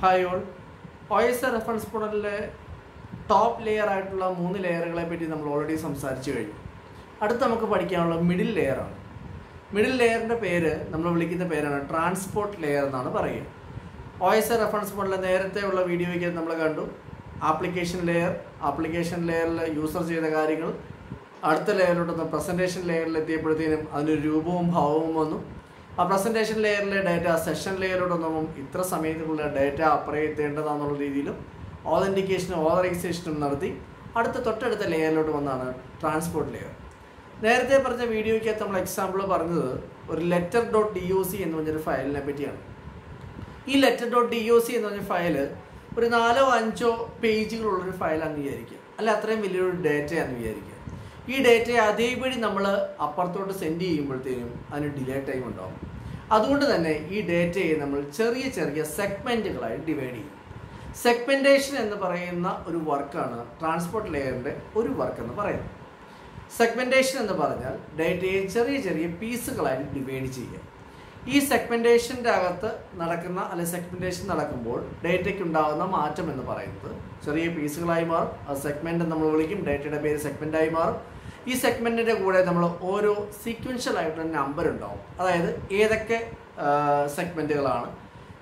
Hi all O reference മോഡലിലെ top layer ആയിട്ടുള്ള മൂന്ന് ലെയറുകളെ പറ്റി നമ്മൾ ഓൾറെഡി സംസാരിച്ചു കഴിഞ്ഞു. അടുത്ത് നമുക്ക് പഠിക്കാനുള്ള മിഡിൽ ലെയറാണ് മിഡിൽ ലെയറിന്റെ പേര് നമ്മൾ വിളിക്കുന്ന പേരാണ് ട്രാൻസ്പോർട്ട് ലെയർ എന്നാണ് പറയുക. ഒ റെഫറൻസ് മോഡലിൽ നേരത്തെ ഉള്ള വീഡിയോയ്ക്ക് നമ്മൾ കണ്ടു. ആപ്ലിക്കേഷൻ ലെയർ ആപ്ലിക്കേഷൻ ലെയറിൽ യൂസർ ചെയ്ത കാര്യങ്ങൾ അടുത്ത ലെയറിലോട്ട് പ്രസന്റേഷൻ ലെയറിൽ എത്തിയപ്പോഴത്തേനും അതിനൊരു രൂപവും ഭാവവും വന്നു. ആ പ്രസന്റേഷൻ ലെയറിലെ ഡേറ്റ സെഷൻ ലെയറിലൂടെ ഇത്ര സമയത്തിനുള്ള ഡേറ്റ അപ്രൈ എത്തേണ്ടതാണെന്നുള്ള രീതിയിലും ഓതന്റിക്കേഷനും ഓതറൈസേഷനും നടത്തി അടുത്ത തൊട്ടടുത്ത ലെയറിലോട്ട് വന്നാണ് ട്രാൻസ്പോർട്ട് ലെയർ നേരത്തെ പറഞ്ഞ വീഡിയോയ്ക്കകത്ത് നമ്മൾ എക്സാമ്പിൾ പറഞ്ഞത് ഒരു letter dot D O C എന്ന് പറഞ്ഞൊരു ഫയലിനെ പറ്റിയാണ്. ഈ letter dot D O C എന്ന് പറഞ്ഞ ഫയൽ ഒരു നാലോ അഞ്ചോ പേജുകളുള്ളൊരു ഫയലാണെന്ന് വിചാരിക്കുക. അല്ല അത്രയും വലിയൊരു ഡേറ്റയാണെന്ന് വിചാരിക്കുക. ഈ ഡേറ്റയെ അതേപടി നമ്മൾ അപ്പുറത്തോട്ട് സെൻഡ് ചെയ്യുമ്പോഴത്തേനും അതിന് ഡിലേ ടൈം ഉണ്ടാവും. അതുകൊണ്ട് തന്നെ ഈ ഡേറ്റയെ നമ്മൾ ചെറിയ ചെറിയ സെഗ്മെന്റുകളായി ഡിവൈഡ് ചെയ്യും. സെഗ്മെന്റേഷൻ എന്ന് പറയുന്ന ഒരു വർക്കാണ് ട്രാൻസ്പോർട്ട് ലെയറിന്റെ ഒരു വർക്ക് എന്ന് പറയുന്നത്. സെഗ്മെന്റേഷൻ എന്ന് പറഞ്ഞാൽ ഡേറ്റയെ ചെറിയ ചെറിയ പീസുകളായി ഡിവൈഡ് ചെയ്യുക. ഈ സെഗ്മെന്റേഷന്റെ അകത്ത് നടക്കുന്ന അല്ലെ സെഗ്മെന്റേഷൻ നടക്കുമ്പോൾ ഡേറ്റയ്ക്ക് ഉണ്ടാകുന്ന മാറ്റം എന്ന് പറയുന്നത് ചെറിയ പീസുകളായി മാറും. ആ സെഗ്മെന്റ് നമ്മൾ വിളിക്കും ഡേറ്റയുടെ പേര് സെഗ്മെന്റായി മാറും. ഈ സെഗ്മെന്റിന്റെ കൂടെ നമ്മൾ ഓരോ സീക്വൻഷ്യൽ ആയിട്ടുള്ള നമ്പർ ഉണ്ടാവും. അതായത് ഏതൊക്കെ സെഗ്മെന്റുകളാണ്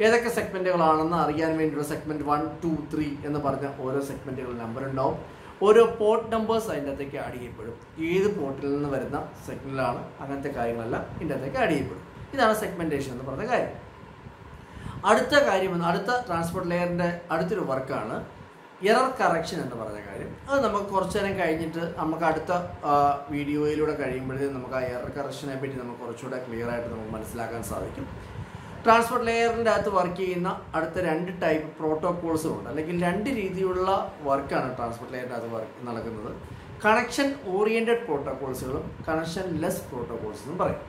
ഏതൊക്കെ സെഗ്മെന്റുകളാണെന്ന് അറിയാൻ വേണ്ടിയുള്ള സെഗ്മെന്റ് വൺ ടു ത്രീ എന്ന് പറഞ്ഞ ഓരോ സെഗ്മെന്റുകൾ നമ്പർ ഉണ്ടാവും. ഓരോ പോർട്ട് നമ്പേഴ്സ് അതിന്റെ അകത്തേക്ക് ആഡ് ചെയ്യപ്പെടും. ഏത് പോർട്ടിൽ നിന്ന് വരുന്ന സെഗ്മെന്റിലാണ് അങ്ങനത്തെ കാര്യങ്ങളെല്ലാം ഇതിന്റെ അകത്തേക്ക് ആഡ് ചെയ്യപ്പെടും. ഇതാണ് സെഗ്മെന്റേഷൻ എന്ന് പറഞ്ഞ കാര്യം. അടുത്ത കാര്യം അടുത്ത ട്രാൻസ്പോർട്ട് ലെയറിന്റെ അടുത്തൊരു വർക്കാണ് എറർ കറക്ഷൻ എന്ന് പറഞ്ഞ കാര്യം. അത് നമുക്ക് കുറച്ച് നേരം കഴിഞ്ഞിട്ട് നമുക്ക് അടുത്ത വീഡിയോയിലൂടെ കഴിയുമ്പോഴത്തേക്കും നമുക്ക് ആ എറർ കറക്ഷനെ പറ്റി നമുക്ക് കുറച്ചുകൂടെ ക്ലിയർ ആയിട്ട് നമുക്ക് മനസ്സിലാക്കാൻ സാധിക്കും. ട്രാൻസ്പോർട്ട് ലെയറിന്റെ അകത്ത് വർക്ക് ചെയ്യുന്ന അടുത്ത രണ്ട് ടൈപ്പ് പ്രോട്ടോകോൾസും ഉണ്ട്. അല്ലെങ്കിൽ രണ്ട് രീതിയിലുള്ള വർക്കാണ് ട്രാൻസ്പോർട്ട് ലെയറിന്റെ അകത്ത് വർക്ക് നടക്കുന്നത്. കണക്ഷൻ ഓറിയന്റഡ് പ്രോട്ടോകോൾസുകളും കണക്ഷൻ ലെസ് പ്രോട്ടോകോൾസ് എന്നും പറയും.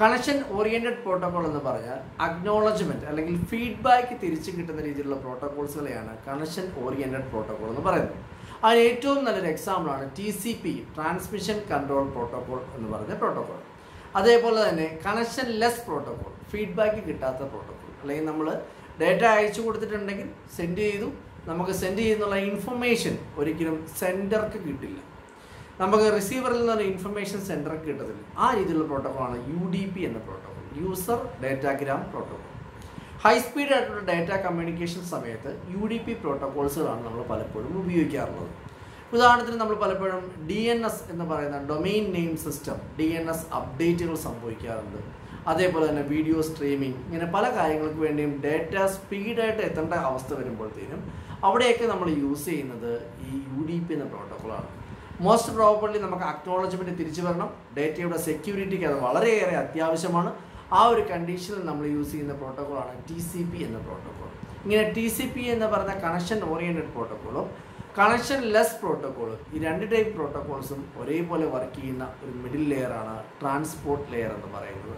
കണക്ഷൻ ഓറിയന്റഡ് പ്രോട്ടോകോൾ എന്ന് പറഞ്ഞാൽ അക്നോളജ്മെന്റ് അല്ലെങ്കിൽ ഫീഡ്ബാക്ക് തിരിച്ചു കിട്ടുന്ന രീതിയിലുള്ള പ്രോട്ടോകോൾസുകളെയാണ് കണക്ഷൻ ഓറിയന്റഡ് പ്രോട്ടോകോൾ എന്ന് പറയുന്നത്. അതിന് ഏറ്റവും നല്ലൊരു എക്സാമ്പിളാണ് T C P transmission control protocol എന്ന് പറയുന്ന പ്രോട്ടോകോൾ അതേപോലെ തന്നെ കണക്ഷൻ ലെസ് പ്രോട്ടോകോൾ ഫീഡ്ബാക്ക് കിട്ടാത്ത പ്രോട്ടോകോൾ അല്ലെങ്കിൽ നമ്മൾ ഡേറ്റ അയച്ചു കൊടുത്തിട്ടുണ്ടെങ്കിൽ സെൻഡ് ചെയ്തു. നമുക്ക് സെൻഡ് ചെയ്യുന്നുള്ള ഇൻഫർമേഷൻ ഒരിക്കലും സെൻഡർക്ക് കിട്ടില്ല. നമുക്ക് റിസീവറിൽ നിന്ന് ഇൻഫർമേഷൻ സെന്റർ കിട്ടത്തില്ല. ആ രീതിയിലുള്ള പ്രോട്ടോക്കോളാണ് യു ഡി പി എന്ന protocol user datagram protocol high speed ആയിട്ടുള്ള ഡാറ്റ കമ്മ്യൂണിക്കേഷൻ സമയത്ത് യു ഡി പി പ്രോട്ടോകോൾസുകളാണ് നമ്മൾ പലപ്പോഴും ഉപയോഗിക്കാറുള്ളത്. ഉദാഹരണത്തിന് നമ്മൾ പലപ്പോഴും ഡി എൻ എസ് എന്ന് പറയുന്ന domain name system D N S അപ്ഡേറ്റുകൾ സംഭവിക്കാറുണ്ട്. അതേപോലെ തന്നെ വീഡിയോ സ്ട്രീമിംഗ് ഇങ്ങനെ പല കാര്യങ്ങൾക്ക് വേണ്ടിയും ഡേറ്റ സ്പീഡായിട്ട് എത്തേണ്ട അവസ്ഥ വരുമ്പോഴത്തേനും അവിടെയൊക്കെ നമ്മൾ യൂസ് ചെയ്യുന്നത് ഈ യു ഡി പി എന്ന പ്രോട്ടോക്കോളാണ് മോസ്റ്റ് പ്രോബബ്ലി നമുക്ക് അക്നോളജ്മെന്റ് തിരിച്ചു വരണം. ഡേറ്റയുടെ സെക്യൂരിറ്റിക്ക് അത് വളരെയേറെ അത്യാവശ്യമാണ്. ആ ഒരു കണ്ടീഷനിൽ നമ്മൾ യൂസ് ചെയ്യുന്ന പ്രോട്ടോക്കോളാണ് ടി സി പി എന്ന പ്രോട്ടോക്കോൾ ഇങ്ങനെ ടി സി പി എന്ന് പറഞ്ഞ കണക്ഷൻ ഓറിയന്റഡ് പ്രോട്ടോക്കോളും കണക്ഷൻ ലെസ് പ്രോട്ടോക്കോളും ഈ രണ്ട് ടൈപ്പ് പ്രോട്ടോക്കോൾസും ഒരേപോലെ വർക്ക് ചെയ്യുന്ന ഒരു മിഡിൽ ലെയറാണ് ട്രാൻസ്പോർട്ട് ലെയർ എന്ന് പറയുന്നത്.